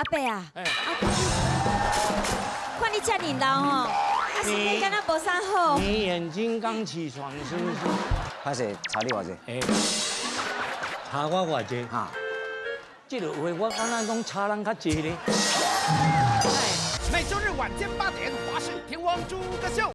阿伯啊，阿伯，看你这年老哦，还是你跟他无啥好。你眼睛刚起床是不是？还是查你话者？哎，查我话者哈。这个话我刚刚讲查人较济咧。每周日晚间八点，华视天王诸葛秀。